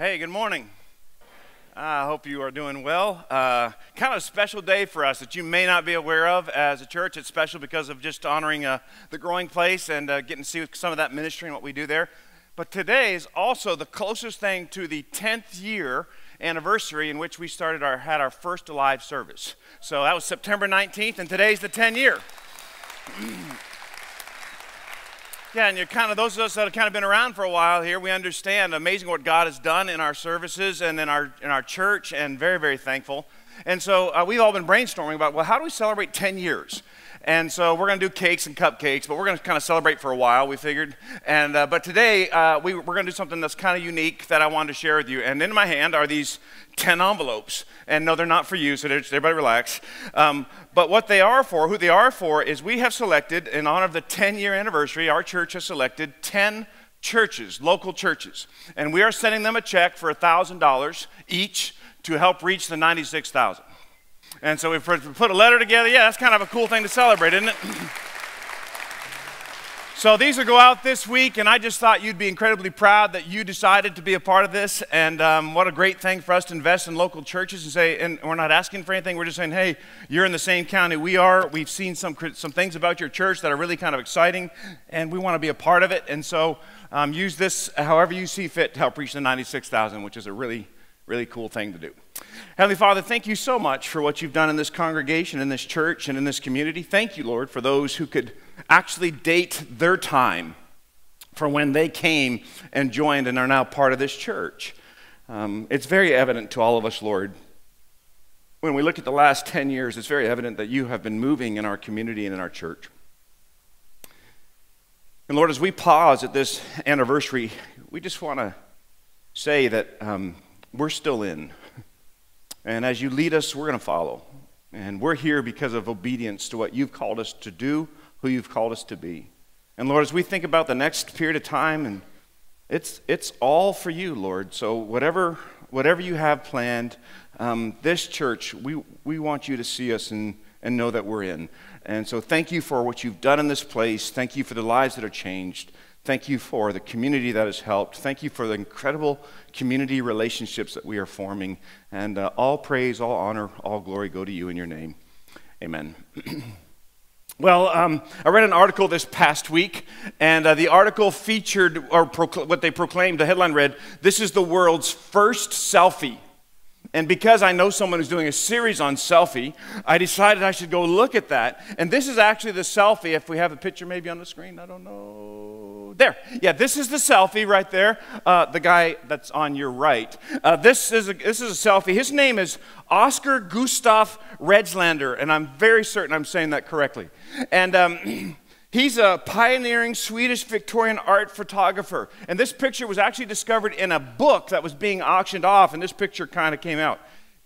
Hey, good morning. I hope you are doing well. Uh, kind of a special day for us that you may not be aware of as a church. It's special because of just honoring uh, the growing place and uh, getting to see some of that ministry and what we do there. But today is also the closest thing to the 10th year anniversary in which we started our had our first live service. So that was September 19th, and today's the 10 year. Yeah, and you're kind of those of us that have kind of been around for a while here. We understand amazing what God has done in our services and in our in our church, and very very thankful. And so uh, we've all been brainstorming about well, how do we celebrate 10 years? And so we're going to do cakes and cupcakes, but we're going to kind of celebrate for a while, we figured. And, uh, but today uh, we, we're going to do something that's kind of unique that I wanted to share with you. And in my hand are these 10 envelopes. And no, they're not for you, so everybody relax. Um, but what they are for, who they are for, is we have selected, in honor of the 10 year anniversary, our church has selected 10 churches, local churches. And we are sending them a check for $1,000 each to help reach the 96,000. And so we put a letter together. Yeah, that's kind of a cool thing to celebrate, isn't it? so these will go out this week, and I just thought you'd be incredibly proud that you decided to be a part of this. And um, what a great thing for us to invest in local churches and say, and we're not asking for anything. We're just saying, hey, you're in the same county we are. We've seen some some things about your church that are really kind of exciting, and we want to be a part of it. And so um, use this however you see fit to help reach the 96,000, which is a really really cool thing to do. Heavenly Father, thank you so much for what you've done in this congregation, in this church, and in this community. Thank you, Lord, for those who could actually date their time for when they came and joined and are now part of this church. Um, it's very evident to all of us, Lord. When we look at the last 10 years, it's very evident that you have been moving in our community and in our church. And Lord, as we pause at this anniversary, we just want to say that um, we're still in. And as you lead us, we're going to follow. And we're here because of obedience to what you've called us to do, who you've called us to be. And Lord, as we think about the next period of time, and it's, it's all for you, Lord. So whatever, whatever you have planned, um, this church, we, we want you to see us and, and know that we're in. And so thank you for what you've done in this place. Thank you for the lives that are changed. Thank you for the community that has helped. Thank you for the incredible community relationships that we are forming. And uh, all praise, all honor, all glory go to you in your name. Amen. Well, um, I read an article this past week, and uh, the article featured, or what they proclaimed, the headline read, This is the world's first selfie. And because I know someone who's doing a series on selfie, I decided I should go look at that. And this is actually the selfie, if we have a picture maybe on the screen, I don't know. There. Yeah, this is the selfie right there. Uh, the guy that's on your right. Uh, this, is a, this is a selfie. His name is Oscar Gustav Rejlander, and I'm very certain I'm saying that correctly. And um, he's a pioneering Swedish Victorian art photographer. And this picture was actually discovered in a book that was being auctioned off, and this picture kind of came out.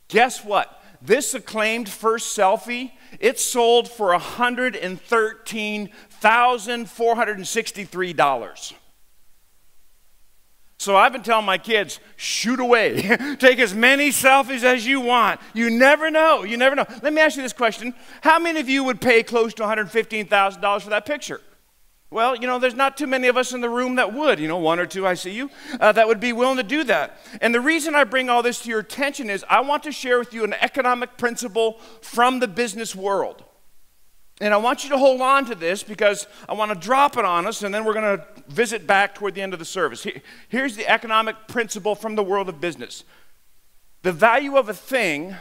Guess what? This acclaimed first selfie, it sold for $113,463. So I've been telling my kids, shoot away. Take as many selfies as you want. You never know. You never know. Let me ask you this question How many of you would pay close to $115,000 for that picture? Well, you know, there's not too many of us in the room that would, you know, one or two, I see you, uh, that would be willing to do that. And the reason I bring all this to your attention is I want to share with you an economic principle from the business world. And I want you to hold on to this because I want to drop it on us and then we're going to visit back toward the end of the service. Here's the economic principle from the world of business the value of a thing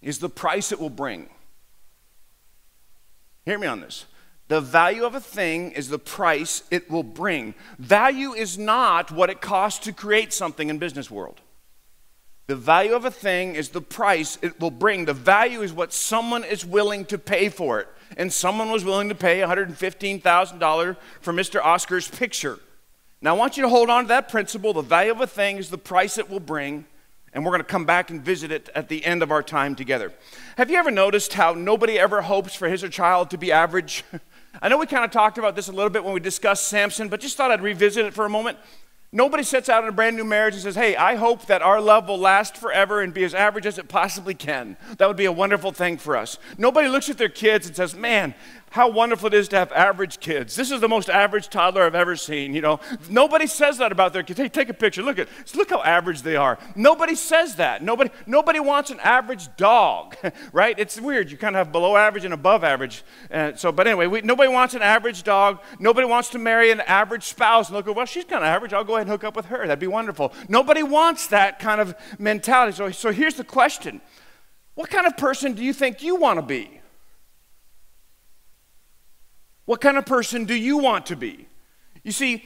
is the price it will bring. Hear me on this. The value of a thing is the price it will bring. Value is not what it costs to create something in business world. The value of a thing is the price it will bring. The value is what someone is willing to pay for it. And someone was willing to pay $115,000 for Mr. Oscar's picture. Now, I want you to hold on to that principle. The value of a thing is the price it will bring. And we're going to come back and visit it at the end of our time together. Have you ever noticed how nobody ever hopes for his or child to be average? I know we kind of talked about this a little bit when we discussed Samson, but just thought I'd revisit it for a moment. Nobody sets out in a brand new marriage and says, Hey, I hope that our love will last forever and be as average as it possibly can. That would be a wonderful thing for us. Nobody looks at their kids and says, Man, how wonderful it is to have average kids. This is the most average toddler I've ever seen. You know, nobody says that about their kids. Hey, take a picture. Look at look how average they are. Nobody says that. Nobody nobody wants an average dog, right? It's weird. You kind of have below average and above average. And so, but anyway, we, nobody wants an average dog. Nobody wants to marry an average spouse and look at well, she's kind of average. I'll go ahead and hook up with her. That'd be wonderful. Nobody wants that kind of mentality. So, so here's the question: What kind of person do you think you want to be? What kind of person do you want to be? You see,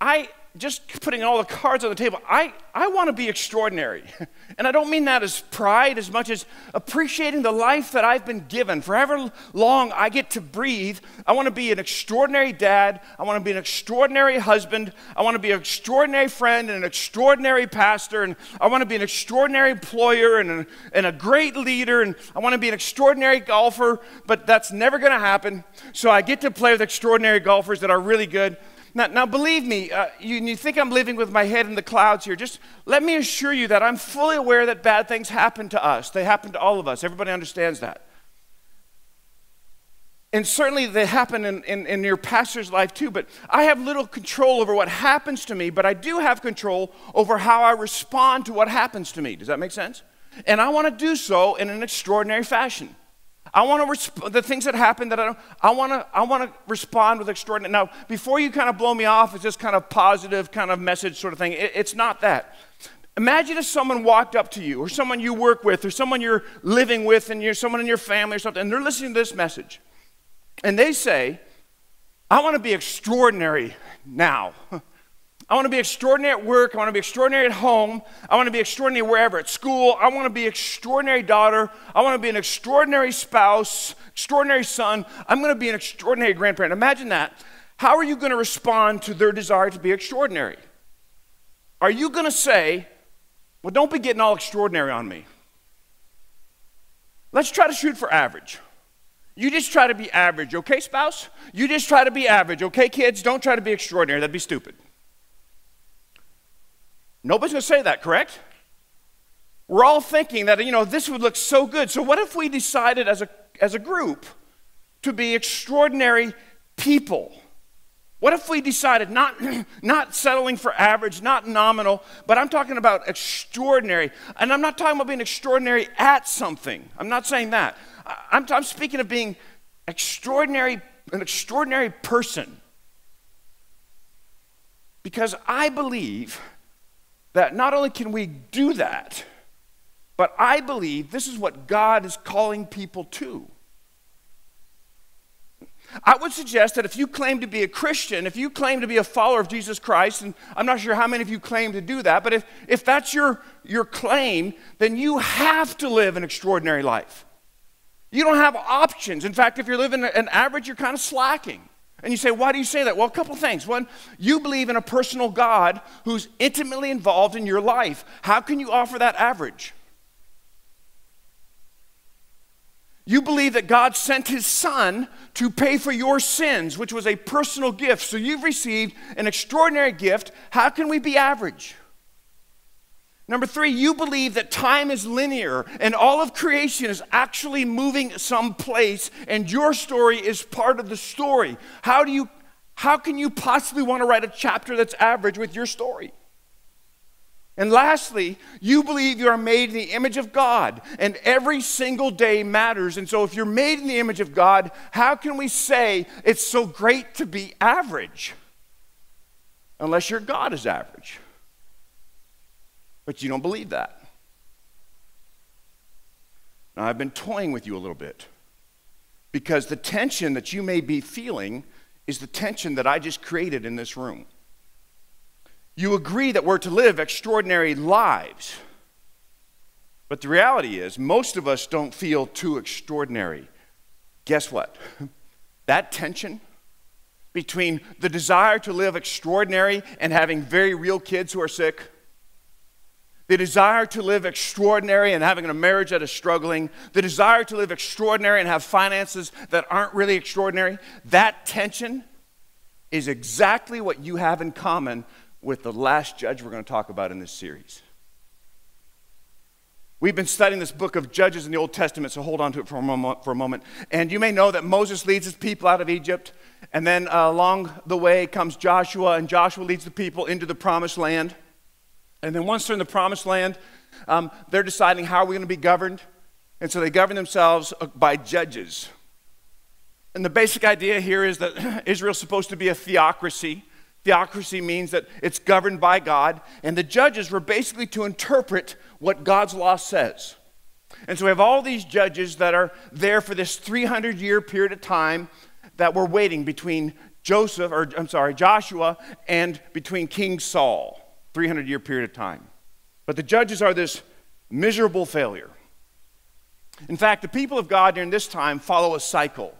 I just putting all the cards on the table, I, I want to be extraordinary. And I don't mean that as pride as much as appreciating the life that I've been given. For however long I get to breathe, I want to be an extraordinary dad. I want to be an extraordinary husband. I want to be an extraordinary friend and an extraordinary pastor. And I want to be an extraordinary employer and and a great leader. And I want to be an extraordinary golfer, but that's never going to happen. So I get to play with extraordinary golfers that are really good. Now, now believe me, uh, you, you think I'm living with my head in the clouds here. Just let me assure you that I'm fully aware that bad things happen to us. They happen to all of us. Everybody understands that. And certainly they happen in, in, in, your pastor's life too, but I have little control over what happens to me, but I do have control over how I respond to what happens to me. Does that make sense? And I want to do so in an extraordinary fashion. I want to resp- the things that happen that I don't, I want to I want to respond with extraordinary. Now, before you kind of blow me off as this kind of positive kind of message sort of thing, it, it's not that. Imagine if someone walked up to you, or someone you work with, or someone you're living with, and you're someone in your family or something, and they're listening to this message, and they say, "I want to be extraordinary now." I want to be extraordinary at work. I want to be extraordinary at home. I want to be extraordinary wherever, at school. I want to be extraordinary daughter. I want to be an extraordinary spouse, extraordinary son. I'm going to be an extraordinary grandparent. Imagine that. How are you going to respond to their desire to be extraordinary? Are you going to say, well, don't be getting all extraordinary on me? Let's try to shoot for average. You just try to be average, okay, spouse? You just try to be average, okay, kids? Don't try to be extraordinary. That'd be stupid. Nobody's going to say that, correct? We're all thinking that, you know, this would look so good. So, what if we decided as a, as a group to be extraordinary people? What if we decided not, not settling for average, not nominal, but I'm talking about extraordinary? And I'm not talking about being extraordinary at something. I'm not saying that. I'm, I'm speaking of being extraordinary, an extraordinary person. Because I believe that not only can we do that, but I believe this is what God is calling people to. I would suggest that if you claim to be a Christian, if you claim to be a follower of Jesus Christ, and I'm not sure how many of you claim to do that, but if, if that's your, your claim, then you have to live an extraordinary life. You don't have options. In fact, if you're living an average, you're kind of slacking. And you say, why do you say that? Well, a couple things. One, you believe in a personal God who's intimately involved in your life. How can you offer that average? You believe that God sent his son to pay for your sins, which was a personal gift. So you've received an extraordinary gift. How can we be average? Number three, you believe that time is linear and all of creation is actually moving someplace and your story is part of the story. How do you how can you possibly want to write a chapter that's average with your story? And lastly, you believe you are made in the image of God, and every single day matters. And so, if you're made in the image of God, how can we say it's so great to be average? Unless your God is average. But you don't believe that. Now, I've been toying with you a little bit because the tension that you may be feeling is the tension that I just created in this room. You agree that we're to live extraordinary lives. But the reality is, most of us don't feel too extraordinary. Guess what? That tension between the desire to live extraordinary and having very real kids who are sick the desire to live extraordinary and having a marriage that is struggling, the desire to live extraordinary and have finances that aren't really extraordinary, that tension is exactly what you have in common with the last judge we're going to talk about in this series. We've been studying this book of Judges in the Old Testament, so hold on to it for a moment. For a moment. And you may know that Moses leads his people out of Egypt, and then uh, along the way comes Joshua, and Joshua leads the people into the promised land. And then once they're in the promised land, um, they're deciding how are we going to be governed. And so they govern themselves uh, by judges. And the basic idea here is that Israel's supposed to be a theocracy. Theocracy means that it's governed by God, and the judges were basically to interpret what God's law says. And so we have all these judges that are there for this 300 year period of time that were waiting between Joseph, or I'm sorry, Joshua, and between King Saul. 300 year period of time. But the judges are this miserable failure. In fact, the people of God during this time follow a cycle.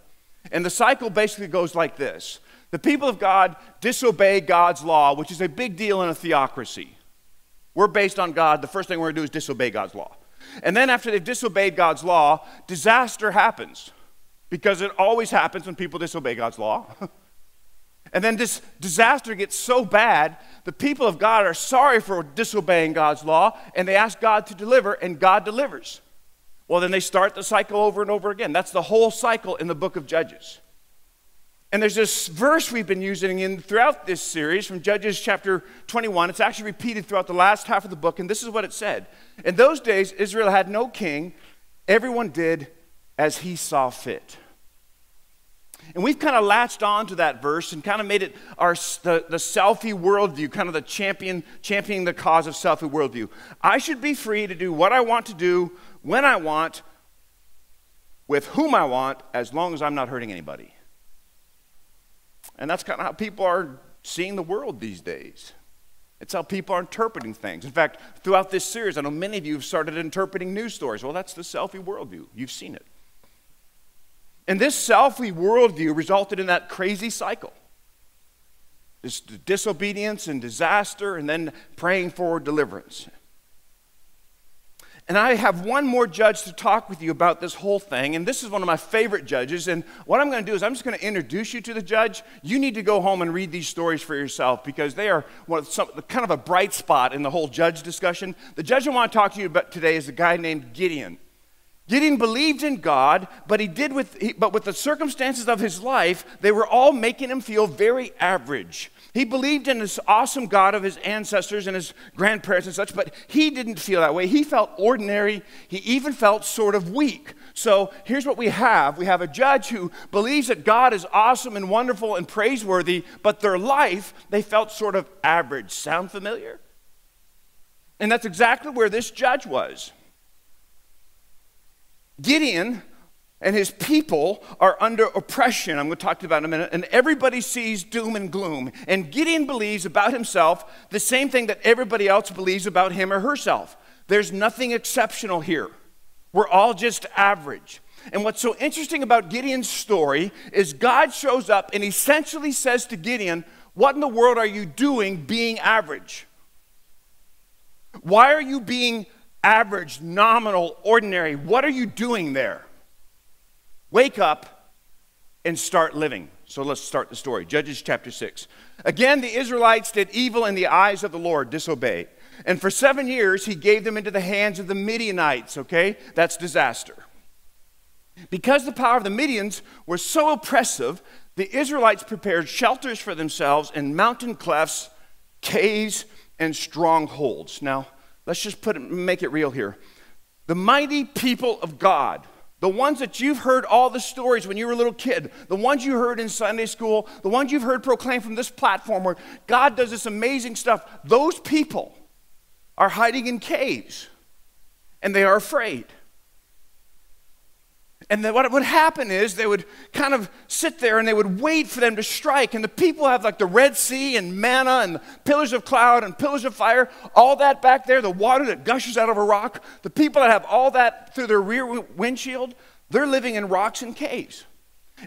And the cycle basically goes like this The people of God disobey God's law, which is a big deal in a theocracy. We're based on God. The first thing we're going to do is disobey God's law. And then, after they've disobeyed God's law, disaster happens because it always happens when people disobey God's law. and then this disaster gets so bad, the people of God are sorry for disobeying God's law, and they ask God to deliver, and God delivers. Well, then they start the cycle over and over again. That's the whole cycle in the book of Judges. And there's this verse we've been using in throughout this series from Judges chapter 21. It's actually repeated throughout the last half of the book, and this is what it said. In those days, Israel had no king. Everyone did as he saw fit. And we've kind of latched on to that verse and kind of made it our the, the selfie worldview, kind of the champion, championing the cause of selfie worldview. I should be free to do what I want to do when I want, with whom I want, as long as I'm not hurting anybody. And that's kind of how people are seeing the world these days. It's how people are interpreting things. In fact, throughout this series, I know many of you have started interpreting news stories. Well, that's the selfie worldview. You've seen it. And this selfie worldview resulted in that crazy cycle this disobedience and disaster, and then praying for deliverance. And I have one more judge to talk with you about this whole thing. And this is one of my favorite judges. And what I'm going to do is I'm just going to introduce you to the judge. You need to go home and read these stories for yourself because they are one of some, kind of a bright spot in the whole judge discussion. The judge I want to talk to you about today is a guy named Gideon. Gideon believed in God, but he did with, but with the circumstances of his life, they were all making him feel very average. He believed in this awesome God of his ancestors and his grandparents and such, but he didn't feel that way. He felt ordinary. He even felt sort of weak. So here's what we have we have a judge who believes that God is awesome and wonderful and praiseworthy, but their life, they felt sort of average. Sound familiar? And that's exactly where this judge was. Gideon and his people are under oppression. I'm going to talk to about in a minute. And everybody sees doom and gloom. And Gideon believes about himself the same thing that everybody else believes about him or herself. There's nothing exceptional here. We're all just average. And what's so interesting about Gideon's story is God shows up and essentially says to Gideon, What in the world are you doing being average? Why are you being average, nominal, ordinary? What are you doing there? Wake up and start living. So let's start the story. Judges chapter 6. Again, the Israelites did evil in the eyes of the Lord, disobey. And for seven years, he gave them into the hands of the Midianites, okay? That's disaster. Because the power of the Midians was so oppressive, the Israelites prepared shelters for themselves in mountain clefts, caves, and strongholds. Now, let's just put it, make it real here. The mighty people of God the ones that you've heard all the stories when you were a little kid, the ones you heard in Sunday school, the ones you've heard proclaimed from this platform where God does this amazing stuff, those people are hiding in caves and they are afraid. And then what would happen is they would kind of sit there and they would wait for them to strike. And the people have like the Red Sea and manna and pillars of cloud and pillars of fire, all that back there, the water that gushes out of a rock. The people that have all that through their rear windshield, they're living in rocks and caves.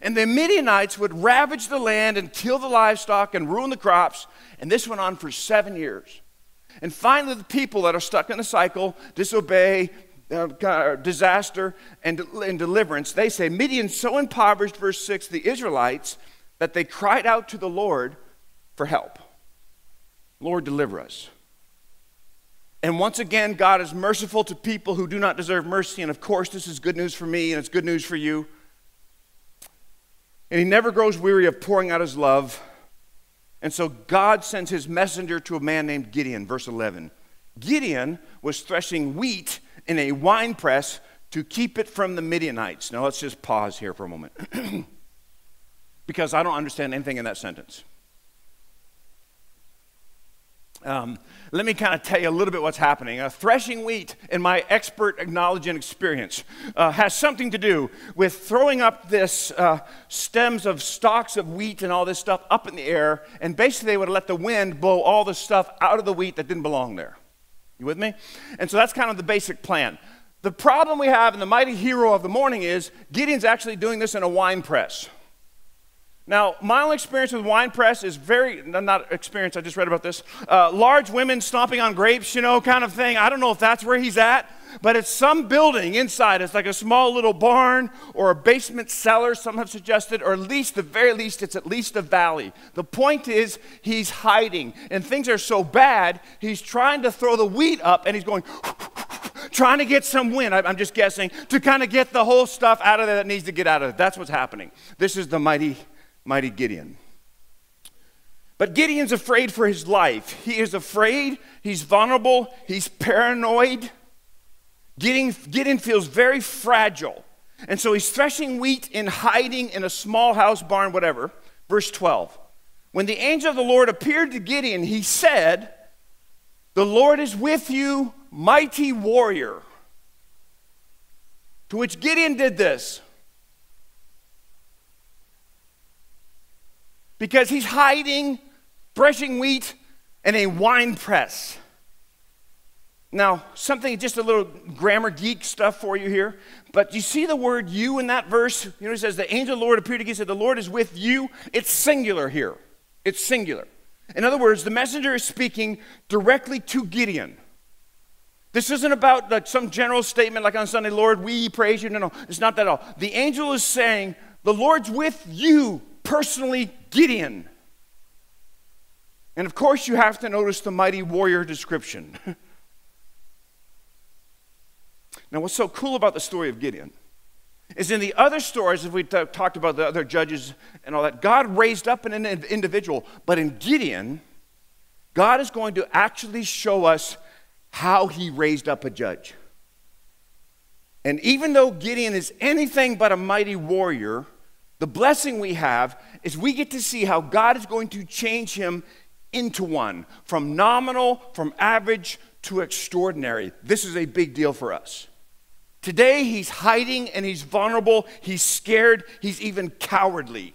And the Midianites would ravage the land and kill the livestock and ruin the crops. And this went on for seven years. And finally, the people that are stuck in the cycle disobey, uh, disaster and, and deliverance, they say, Midian so impoverished, verse 6, the Israelites, that they cried out to the Lord for help. Lord, deliver us. And once again, God is merciful to people who do not deserve mercy. And of course, this is good news for me and it's good news for you. And he never grows weary of pouring out his love. And so God sends his messenger to a man named Gideon, verse 11. Gideon was threshing wheat in a wine press to keep it from the Midianites. Now let's just pause here for a moment because I don't understand anything in that sentence. Um, let me kind of tell you a little bit what's happening. Uh, threshing wheat, in my expert knowledge and experience, uh, has something to do with throwing up this uh, stems of stalks of wheat and all this stuff up in the air, and basically they would let the wind blow all the stuff out of the wheat that didn't belong there. You with me? And so that's kind of the basic plan. The problem we have, and the mighty hero of the morning is Gideon's actually doing this in a wine press. Now, my own experience with wine press is very, not experience, I just read about this. Uh, large women stomping on grapes, you know, kind of thing. I don't know if that's where he's at, but it's some building inside. It's like a small little barn or a basement cellar, some have suggested, or at least, the very least, it's at least a valley. The point is, he's hiding, and things are so bad, he's trying to throw the wheat up, and he's going, trying to get some wind, I'm just guessing, to kind of get the whole stuff out of there that needs to get out of it. That's what's happening. This is the mighty mighty Gideon. But Gideon's afraid for his life. He is afraid, he's vulnerable, he's paranoid. Gideon, Gideon feels very fragile. And so he's threshing wheat in hiding in a small house, barn, whatever. Verse 12. When the angel of the Lord appeared to Gideon, he said, The Lord is with you, mighty warrior. To which Gideon did this because he's hiding, threshing wheat in a wine press. Now, something just a little grammar geek stuff for you here. But you see the word you in that verse? You know, it says, The angel of the Lord appeared again, said, The Lord is with you. It's singular here. It's singular. In other words, the messenger is speaking directly to Gideon. This isn't about like some general statement like on Sunday, Lord, we praise you. No, no, it's not that at all. The angel is saying, The Lord's with you, personally Gideon. And of course, you have to notice the mighty warrior description. now, what's so cool about the story of Gideon is in the other stories, if we t- talked about the other judges and all that, God raised up an individual. But in Gideon, God is going to actually show us how he raised up a judge. And even though Gideon is anything but a mighty warrior, the blessing we have is we get to see how God is going to change him into one from nominal, from average to extraordinary. This is a big deal for us. Today, he's hiding and he's vulnerable, he's scared, he's even cowardly.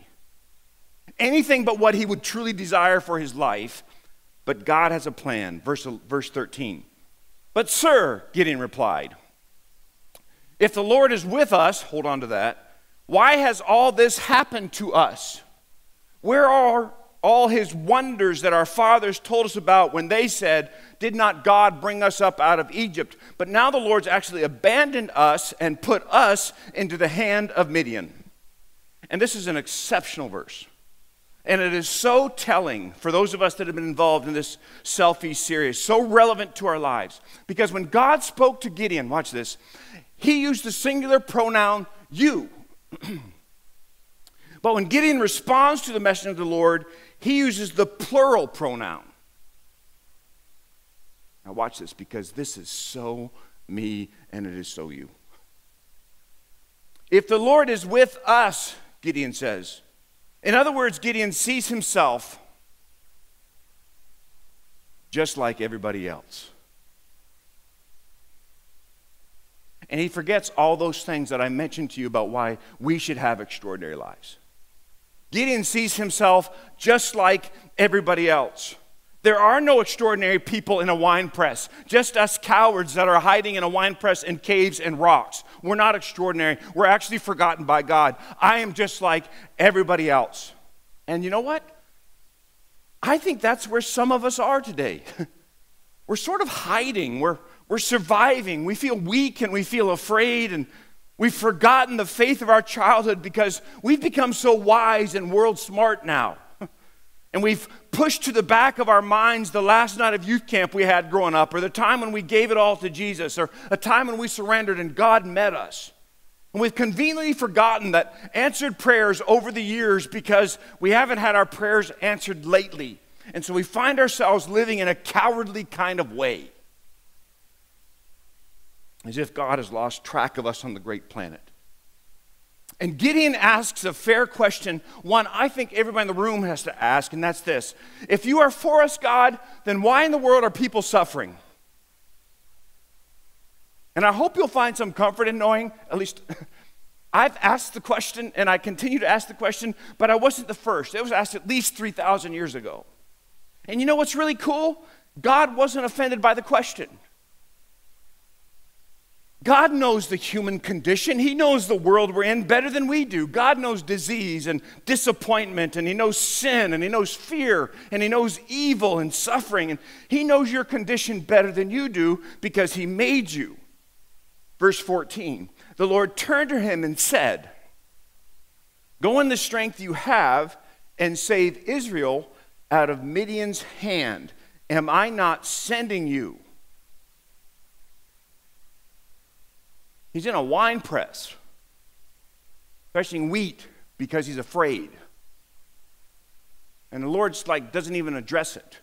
Anything but what he would truly desire for his life. But God has a plan. Verse, verse 13. But, sir, Gideon replied, if the Lord is with us, hold on to that why has all this happened to us? Where are all his wonders that our fathers told us about when they said, Did not God bring us up out of Egypt? But now the Lord's actually abandoned us and put us into the hand of Midian. And this is an exceptional verse. And it is so telling for those of us that have been involved in this selfie series, so relevant to our lives. Because when God spoke to Gideon, watch this, he used the singular pronoun you. but when Gideon responds to the message of the Lord, he uses the plural pronoun. Now, watch this because this is so me and it is so you. If the Lord is with us, Gideon says, in other words, Gideon sees himself just like everybody else. And he forgets all those things that I mentioned to you about why we should have extraordinary lives. Gideon sees himself just like everybody else. There are no extraordinary people in a wine press, just us cowards that are hiding in a wine press in caves and rocks. We're not extraordinary. We're actually forgotten by God. I am just like everybody else. And you know what? I think that's where some of us are today. We're sort of hiding. We're, we're surviving. We feel weak and we feel afraid, and we've forgotten the faith of our childhood because we've become so wise and world smart now. And we've pushed to the back of our minds the last night of youth camp we had growing up, or the time when we gave it all to Jesus, or a time when we surrendered and God met us. And we've conveniently forgotten that answered prayers over the years because we haven't had our prayers answered lately. And so we find ourselves living in a cowardly kind of way, as if God has lost track of us on the great planet. And Gideon asks a fair question, one I think everybody in the room has to ask, and that's this If you are for us, God, then why in the world are people suffering? And I hope you'll find some comfort in knowing, at least I've asked the question and I continue to ask the question, but I wasn't the first. It was asked at least 3,000 years ago. And you know what's really cool? God wasn't offended by the question. God knows the human condition. He knows the world we're in better than we do. God knows disease and disappointment, and He knows sin, and He knows fear, and He knows evil and suffering. And He knows your condition better than you do because He made you. Verse 14 The Lord turned to him and said, Go in the strength you have and save Israel out of Midian's hand. Am I not sending you? He's in a wine press, threshing wheat because he's afraid. And the Lord's like doesn't even address it.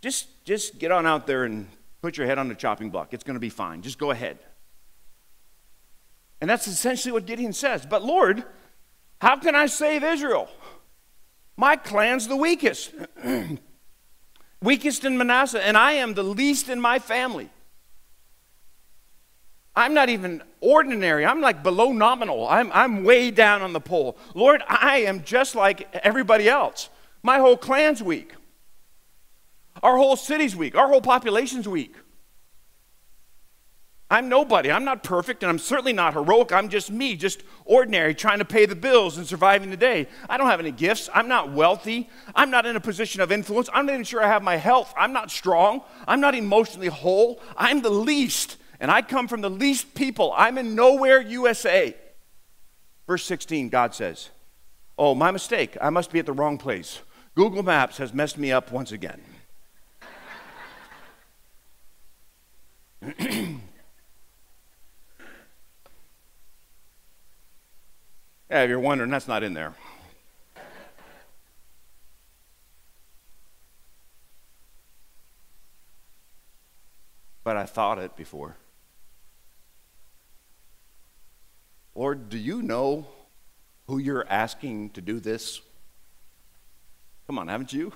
Just just get on out there and put your head on the chopping block. It's going to be fine. Just go ahead. And that's essentially what Gideon says. But Lord, how can I save Israel? My clan's the weakest. weakest in Manasseh, and I am the least in my family. I'm not even ordinary. I'm like below nominal. I'm, I'm way down on the pole. Lord, I am just like everybody else. My whole clan's weak. Our whole city's weak. Our whole population's weak. I'm nobody. I'm not perfect, and I'm certainly not heroic. I'm just me, just ordinary, trying to pay the bills and surviving the day. I don't have any gifts. I'm not wealthy. I'm not in a position of influence. I'm not even sure I have my health. I'm not strong. I'm not emotionally whole. I'm the least, and I come from the least people. I'm in nowhere, USA. Verse 16, God says, Oh, my mistake. I must be at the wrong place. Google Maps has messed me up once again. Yeah, if you're wondering, that's not in there. but I thought it before. Lord, do you know who you're asking to do this? Come on, haven't you?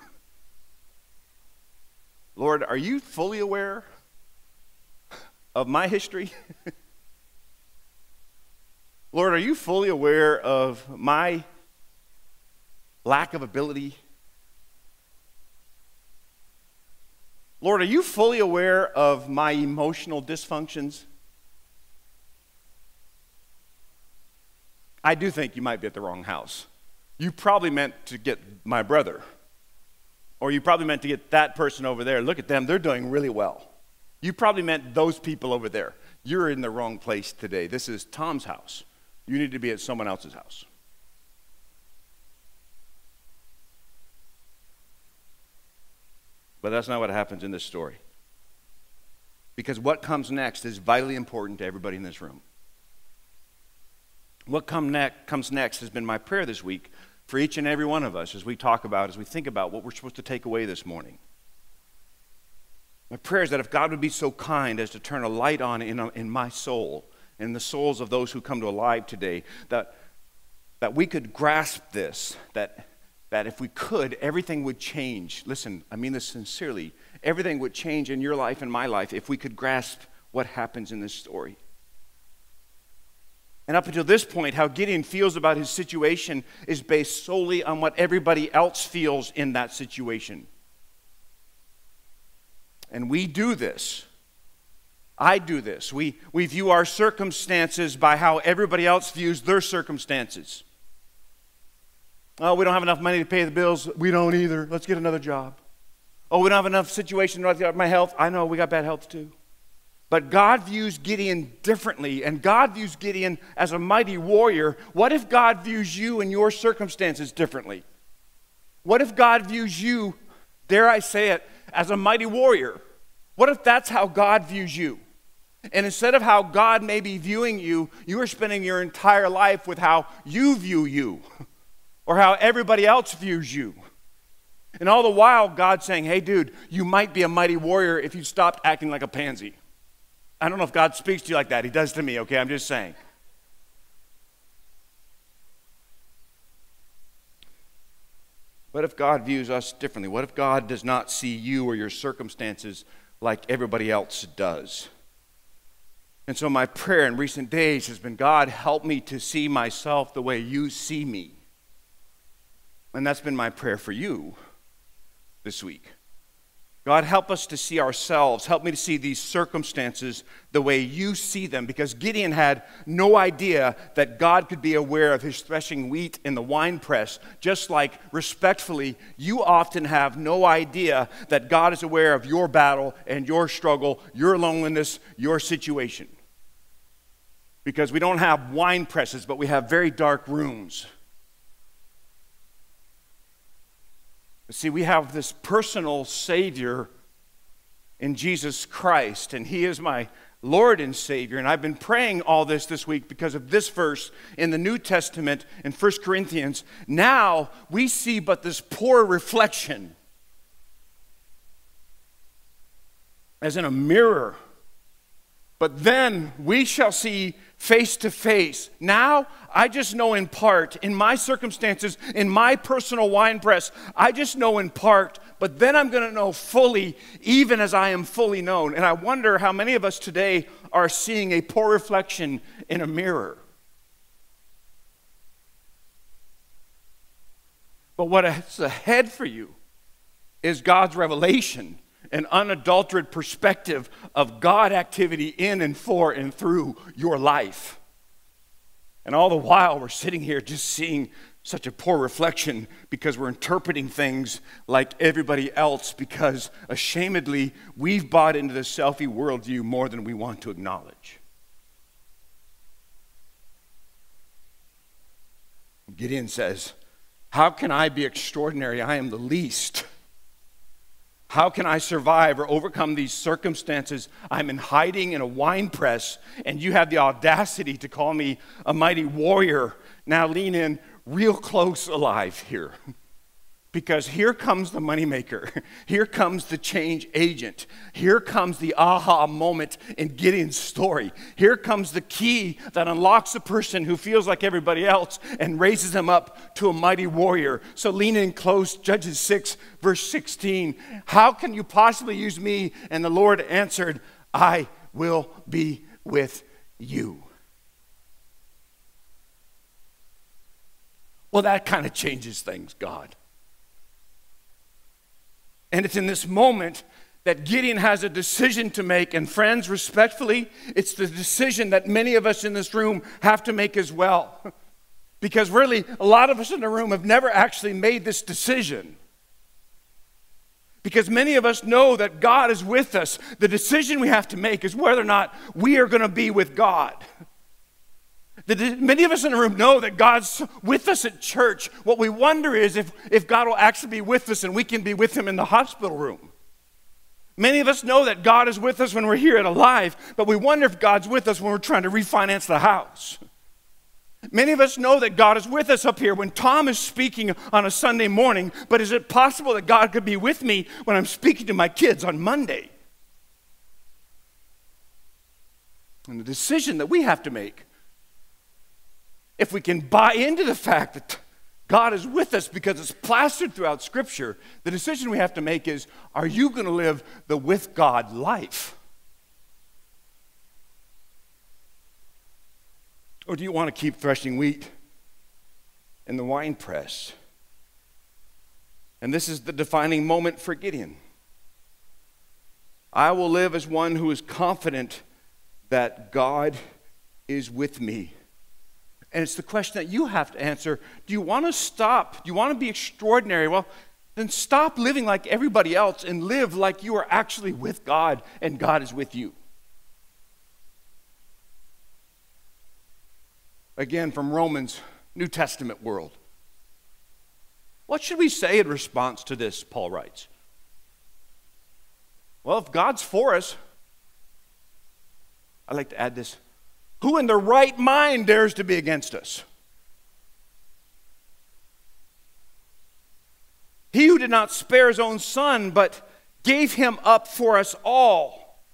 Lord, are you fully aware of my history? Lord, are you fully aware of my lack of ability? Lord, are you fully aware of my emotional dysfunctions? I do think you might be at the wrong house. You probably meant to get my brother, or you probably meant to get that person over there. Look at them, they're doing really well. You probably meant those people over there. You're in the wrong place today. This is Tom's house. You need to be at someone else's house. But that's not what happens in this story. Because what comes next is vitally important to everybody in this room. What come ne- comes next has been my prayer this week for each and every one of us as we talk about, as we think about what we're supposed to take away this morning. My prayer is that if God would be so kind as to turn a light on in, in my soul, in the souls of those who come to alive today, that, that we could grasp this, that, that if we could, everything would change. Listen, I mean this sincerely. Everything would change in your life and my life if we could grasp what happens in this story. And up until this point, how Gideon feels about his situation is based solely on what everybody else feels in that situation. And we do this I do this. We, we view our circumstances by how everybody else views their circumstances. Oh, we don't have enough money to pay the bills. We don't either. Let's get another job. Oh, we don't have enough situation to my health. I know we got bad health too. But God views Gideon differently, and God views Gideon as a mighty warrior. What if God views you and your circumstances differently? What if God views you, dare I say it, as a mighty warrior? What if that's how God views you? And instead of how God may be viewing you, you are spending your entire life with how you view you or how everybody else views you. And all the while, God's saying, hey, dude, you might be a mighty warrior if you stopped acting like a pansy. I don't know if God speaks to you like that. He does to me, okay? I'm just saying. What if God views us differently? What if God does not see you or your circumstances like everybody else does? And so, my prayer in recent days has been God, help me to see myself the way you see me. And that's been my prayer for you this week. God, help us to see ourselves. Help me to see these circumstances the way you see them. Because Gideon had no idea that God could be aware of his threshing wheat in the wine press, just like respectfully, you often have no idea that God is aware of your battle and your struggle, your loneliness, your situation. Because we don't have wine presses, but we have very dark rooms. See, we have this personal Savior in Jesus Christ, and He is my Lord and Savior. And I've been praying all this this week because of this verse in the New Testament in 1 Corinthians. Now we see but this poor reflection as in a mirror. But then we shall see face to face. Now, I just know in part, in my circumstances, in my personal wine press, I just know in part, but then I'm going to know fully, even as I am fully known. And I wonder how many of us today are seeing a poor reflection in a mirror. But what is ahead for you is God's revelation an unadulterated perspective of God activity in and for and through your life. And all the while, we're sitting here just seeing such a poor reflection because we're interpreting things like everybody else because ashamedly we've bought into the selfie worldview more than we want to acknowledge. Gideon says, How can I be extraordinary? I am the least. How can I survive or overcome these circumstances? I'm in hiding in a wine press, and you have the audacity to call me a mighty warrior. Now lean in real close alive here. Because here comes the moneymaker. Here comes the change agent. Here comes the aha moment in Gideon's story. Here comes the key that unlocks a person who feels like everybody else and raises them up to a mighty warrior. So lean in close, Judges 6, verse 16. How can you possibly use me? And the Lord answered, I will be with you. Well, that kind of changes things, God. And it's in this moment that Gideon has a decision to make. And friends, respectfully, it's the decision that many of us in this room have to make as well. Because really, a lot of us in the room have never actually made this decision. Because many of us know that God is with us. The decision we have to make is whether or not we are going to be with God. The, many of us in the room know that God's with us at church. What we wonder is if, if God will actually be with us and we can be with Him in the hospital room. Many of us know that God is with us when we're here at Alive, but we wonder if God's with us when we're trying to refinance the house. Many of us know that God is with us up here when Tom is speaking on a Sunday morning, but is it possible that God could be with me when I'm speaking to my kids on Monday? And the decision that we have to make if we can buy into the fact that God is with us because it's plastered throughout Scripture, the decision we have to make is are you going to live the with God life? Or do you want to keep threshing wheat in the wine press? And this is the defining moment for Gideon. I will live as one who is confident that God is with me. And it's the question that you have to answer. Do you want to stop? Do you want to be extraordinary? Well, then stop living like everybody else and live like you are actually with God and God is with you. Again, from Romans, New Testament world. What should we say in response to this? Paul writes. Well, if God's for us, I'd like to add this who in their right mind dares to be against us? He who did not spare his own son, but gave him up for us all,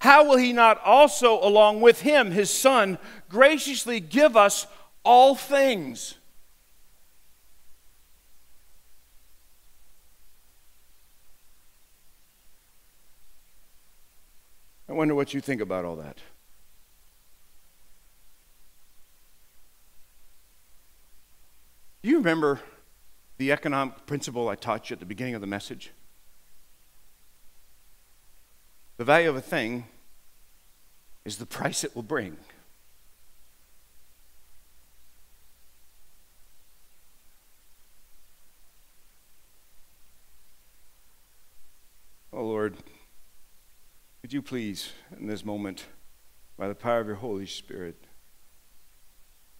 how will he not also, along with him, his son, graciously give us all things? I wonder what you think about all that. Do you remember the economic principle I taught you at the beginning of the message? The value of a thing is the price it will bring. Oh Lord, would you please, in this moment, by the power of your Holy Spirit,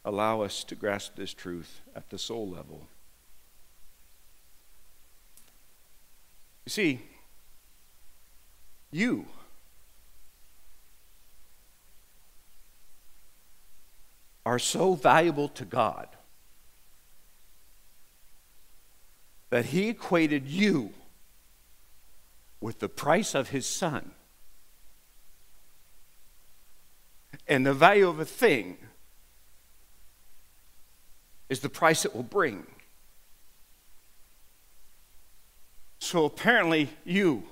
allow us to grasp this truth at the soul level. You see, you are so valuable to God that He equated you with the price of His Son. And the value of a thing is the price it will bring. So apparently, you,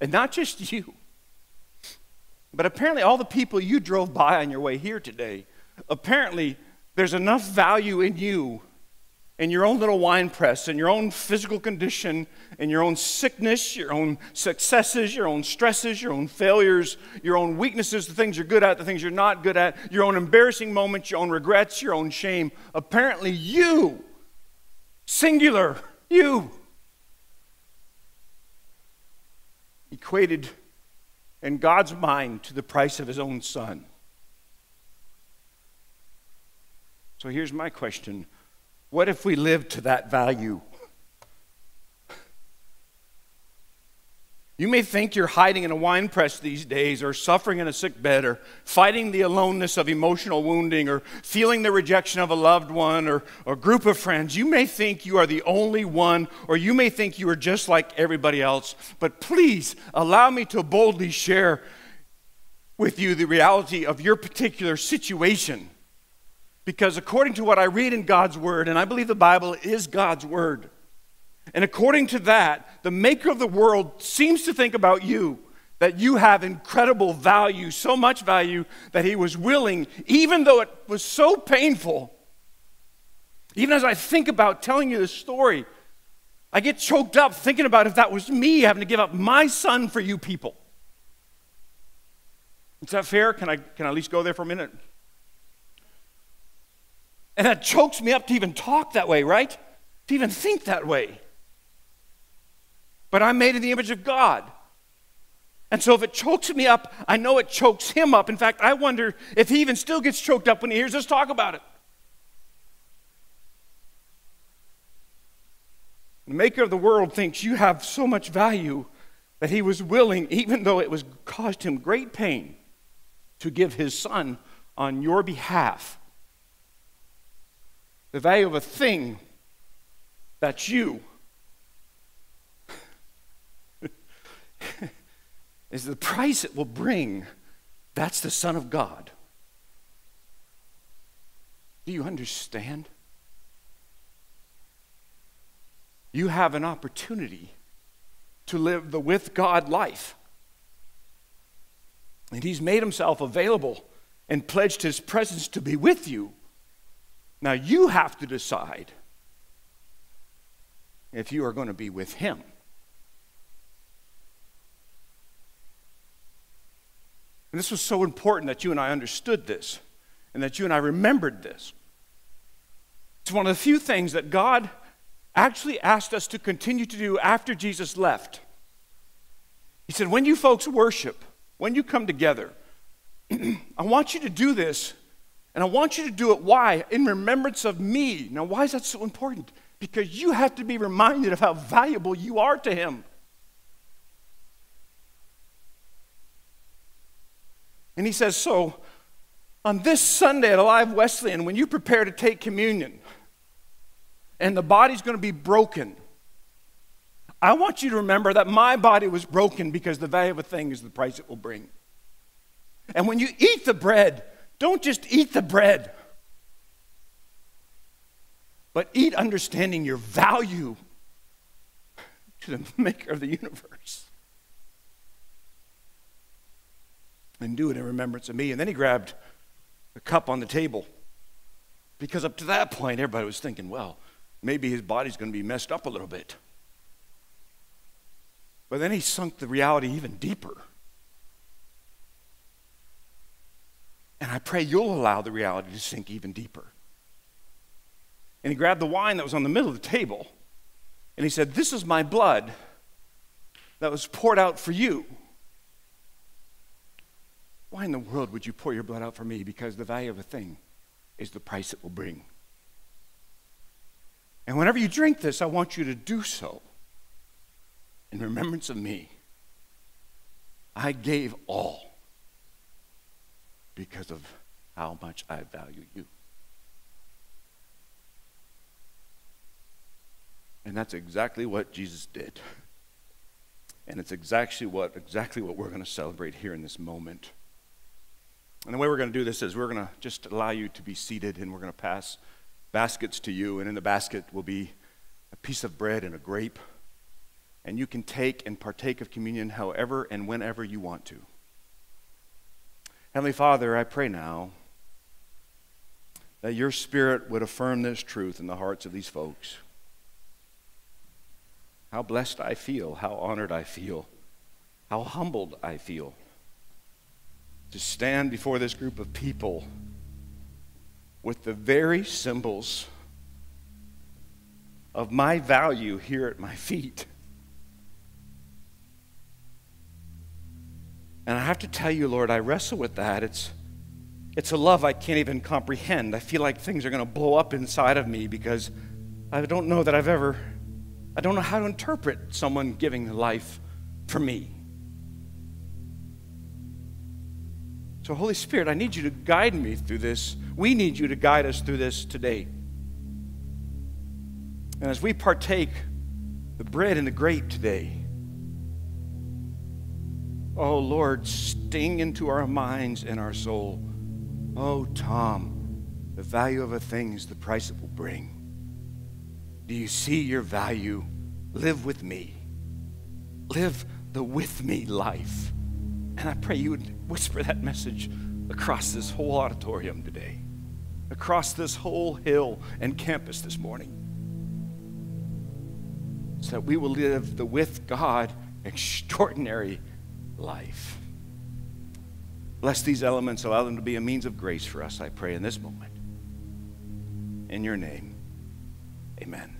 and not just you, but apparently all the people you drove by on your way here today, apparently there's enough value in you in your own little wine press, in your own physical condition, in your own sickness, your own successes, your own stresses, your own failures, your own weaknesses, the things you're good at, the things you're not good at, your own embarrassing moments, your own regrets, your own shame. Apparently, you, singular, you, equated in God's mind to the price of his own son. So here's my question what if we lived to that value? You may think you're hiding in a wine press these days, or suffering in a sick bed, or fighting the aloneness of emotional wounding, or feeling the rejection of a loved one or a group of friends. You may think you are the only one, or you may think you are just like everybody else. But please allow me to boldly share with you the reality of your particular situation. Because according to what I read in God's Word, and I believe the Bible is God's Word, and according to that, the maker of the world seems to think about you that you have incredible value, so much value that he was willing, even though it was so painful. Even as I think about telling you this story, I get choked up thinking about if that was me having to give up my son for you people. Is that fair? Can I, can I at least go there for a minute? And that chokes me up to even talk that way, right? To even think that way. But I'm made in the image of God. And so if it chokes me up, I know it chokes him up. In fact, I wonder if he even still gets choked up when he hears us talk about it. The maker of the world thinks you have so much value that he was willing, even though it was caused him great pain, to give his son on your behalf the value of a thing that's you is the price it will bring. That's the Son of God. Do you understand? You have an opportunity to live the with God life. And He's made Himself available and pledged His presence to be with you. Now you have to decide if you are going to be with Him. And this was so important that you and I understood this and that you and I remembered this. It's one of the few things that God actually asked us to continue to do after Jesus left. He said, When you folks worship, when you come together, I want you to do this And I want you to do it. Why? In remembrance of me. Now, why is that so important? Because you have to be reminded of how valuable you are to Him. And He says, So, on this Sunday at Alive Wesleyan, when you prepare to take communion, and the body's going to be broken, I want you to remember that my body was broken because the value of a thing is the price it will bring. And when you eat the bread, don't just eat the bread, but eat understanding your value to the maker of the universe. And do it in remembrance of me. And then he grabbed a cup on the table. Because up to that point, everybody was thinking, well, maybe his body's going to be messed up a little bit. But then he sunk the reality even deeper. And I pray you'll allow the reality to sink even deeper. And he grabbed the wine that was on the middle of the table and he said, This is my blood that was poured out for you. Why in the world would you pour your blood out for me? Because the value of a thing is the price it will bring. And whenever you drink this, I want you to do so in remembrance of me. I gave all because of how much I value you. And that's exactly what Jesus did. And it's exactly what exactly what we're going to celebrate here in this moment. And the way we're going to do this is we're going to just allow you to be seated and we're going to pass baskets to you and in the basket will be a piece of bread and a grape. And you can take and partake of communion however and whenever you want to. Heavenly Father, I pray now that your Spirit would affirm this truth in the hearts of these folks. How blessed I feel, how honored I feel, how humbled I feel to stand before this group of people with the very symbols of my value here at my feet. And I have to tell you, Lord, I wrestle with that. It's, it's a love I can't even comprehend. I feel like things are going to blow up inside of me because I don't know that I've ever, I don't know how to interpret someone giving life for me. So, Holy Spirit, I need you to guide me through this. We need you to guide us through this today. And as we partake the bread and the grape today, Oh Lord, sting into our minds and our soul. Oh, Tom, the value of a thing is the price it will bring. Do you see your value? Live with me. Live the with me life. And I pray you would whisper that message across this whole auditorium today, across this whole hill and campus this morning, so that we will live the with God extraordinary life. Bless these elements, allow them to be a means of grace for us, I pray, in this moment. In your name, amen.